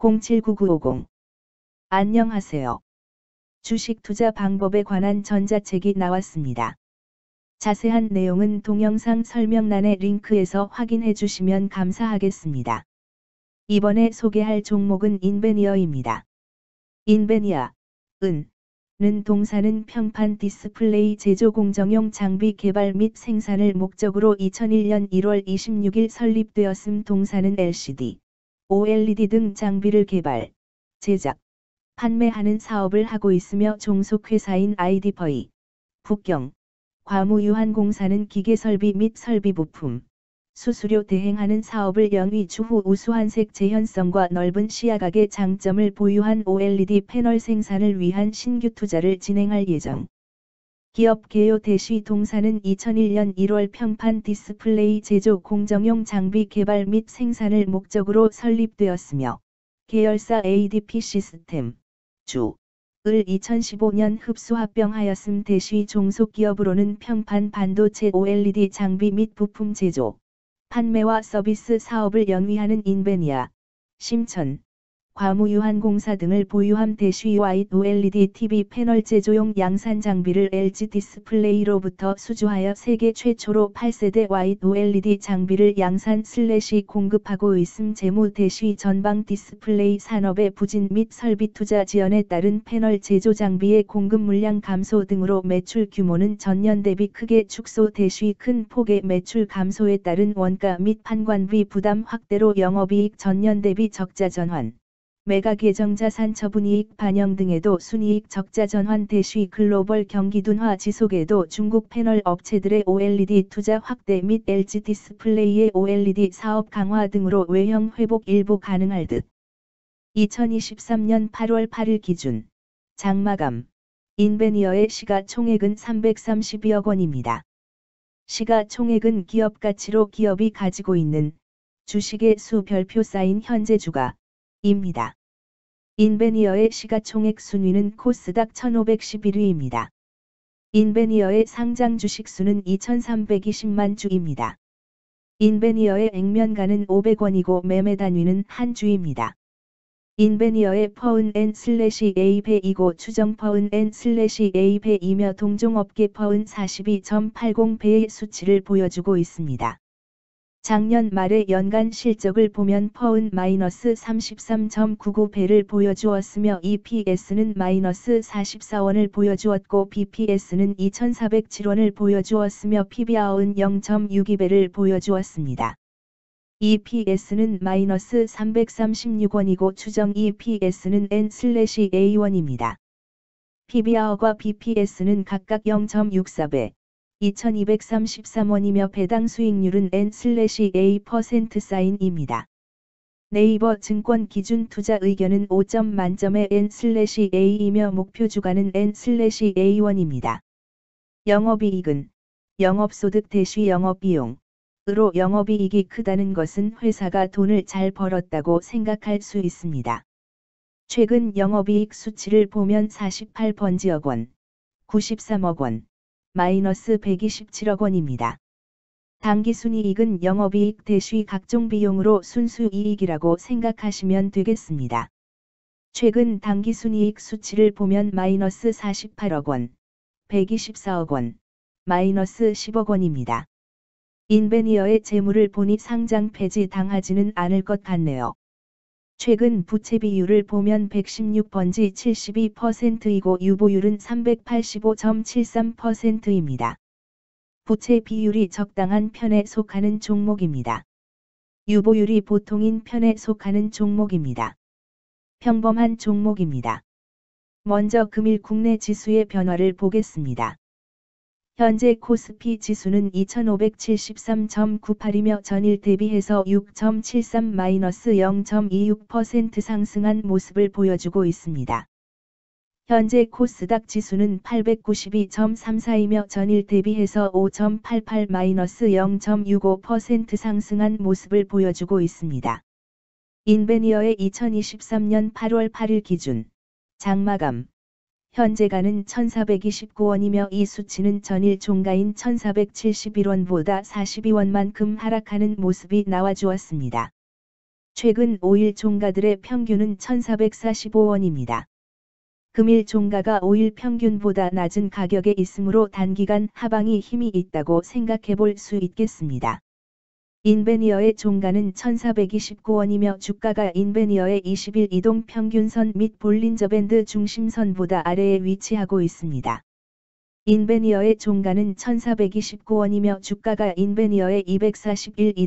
079950 안녕하세요. 주식 투자 방법에 관한 전자책이 나왔습니다. 자세한 내용은 동영상 설명란의 링크에서 확인해 주시면 감사하겠습니다. 이번에 소개할 종목은 인베니아입니다. 인베니아, 은, 는 동사는 평판 디스플레이 제조 공정용 장비 개발 및 생산을 목적으로 2001년 1월 26일 설립되었음 동사는 LCD, OLED 등 장비를 개발, 제작, 판매하는 사업을 하고 있으며 종속회사인 아이디퍼이, 북경, 과무유한공사는 기계설비 및 설비 부품, 수수료 대행하는 사업을 영위 추후 우수한 색 재현성과 넓은 시야각의 장점을 보유한 OLED 패널 생산을 위한 신규 투자를 진행할 예정. 기업 개요 대시 동사는 2001년 1월 평판 디스플레이 제조 공정용 장비 개발 및 생산을 목적으로 설립되었으며 계열사 ADP 시스템 주 을 2015년 흡수 합병하였음 대시 종속 기업으로는 평판 반도체 OLED 장비 및 부품 제조, 판매와 서비스 사업을 영위하는 인베니아, 심천, 과무유한공사 등을 보유함 대쉬 wide OLED TV 패널 제조용 양산 장비를 LG 디스플레이로부터 수주하여 세계 최초로 8세대 wide OLED 장비를 양산 slash 공급하고 있음 재무 대쉬 전방 디스플레이 산업의 부진 및 설비 투자 지연에 따른 패널 제조 장비의 공급 물량 감소 등으로 매출 규모는 전년 대비 크게 축소 대쉬 큰 폭의 매출 감소에 따른 원가 및 판관비 부담 확대로 영업이익 전년 대비 적자 전환. 매각 예정 자산 처분 이익 반영 등에도 순이익 적자 전환 대쉬 글로벌 경기 둔화 지속에도 중국 패널 업체들의 OLED 투자 확대 및 LG 디스플레이의 OLED 사업 강화 등으로 외형 회복 일부 가능할 듯. 2023년 8월 8일 기준 장마감 인베니아의 시가총액은 332억 원입니다. 시가총액은 기업 가치로 기업이 가지고 있는 주식의 수 별표 쌓인 현재 주가 입니다. 인베니아의 시가총액 순위는 코스닥 1511위입니다. 인베니아의 상장 주식 수는 2320만 주입니다. 인베니아의 액면가는 500원이고 매매 단위는 한 주입니다. 인베니아의 PER은 N slash A배이고 추정 PER은 N slash A배이며 동종업계 PER은 42.80배의 수치를 보여주고 있습니다. 작년 말의 연간 실적을 보면 퍼은 마이너스 33.99배를 보여주었으며 EPS는 마이너스 44원을 보여주었고 BPS는 2407원을 보여주었으며 PBR은 0.62배를 보여주었습니다. EPS는 마이너스 336원이고 추정 EPS는 N/A1입니다. PBR과 BPS는 각각 0.64배, 2233원이며 배당 수익률은 N/A% 사인입니다. 네이버 증권 기준 투자 의견은 5점 만점의 N/A이며 목표 주가는 N/A1입니다. 영업이익은 영업소득 대시 영업비용 으로 영업이익이 크다는 것은 회사가 돈을 잘 벌었다고 생각할 수 있습니다. 최근 영업이익 수치를 보면 48번지억 원, 93억 원, 마이너스 127억 원입니다. 당기순이익은 영업이익 대시 각종 비용으로 순수이익이라고 생각하시면 되겠습니다. 최근 당기순이익 수치를 보면 마이너스 48억 원, 124억 원, 마이너스 10억 원입니다. 인베니어의 재물을 보니 상장 폐지 당하지는 않을 것 같네요. 최근 부채 비율을 보면 116번지 72%이고 유보율은 385.73%입니다. 부채 비율이 적당한 편에 속하는 종목입니다. 유보율이 보통인 편에 속하는 종목입니다. 평범한 종목입니다. 먼저 금일 국내 지수의 변화를 보겠습니다. 현재 코스피 지수는 2573.98이며 전일 대비해서 6.73-0.26% 상승한 모습을 보여주고 있습니다. 현재 코스닥 지수는 892.34이며 전일 대비해서 5.88-0.65% 상승한 모습을 보여주고 있습니다. 인베니어의 2023년 8월 8일 기준 장마감 현재가는 1429원이며 이 수치는 전일 종가인 1471원보다 42원만큼 하락하는 모습이 나와주었습니다. 최근 5일 종가들의 평균은 1445원입니다. 금일 종가가 5일 평균보다 낮은 가격에 있으므로 단기간 하방이 힘이 있다고 생각해 볼 수 있겠습니다. 인베니어의 종가는 1429원이며 주가가 인베니어의 20일 이동 평균선 및 볼린저 밴드 중심선보다 아래에 위치하고 있습니다. 인베니어의 종가는 1429원이며 주가가 인베니어의 241 이동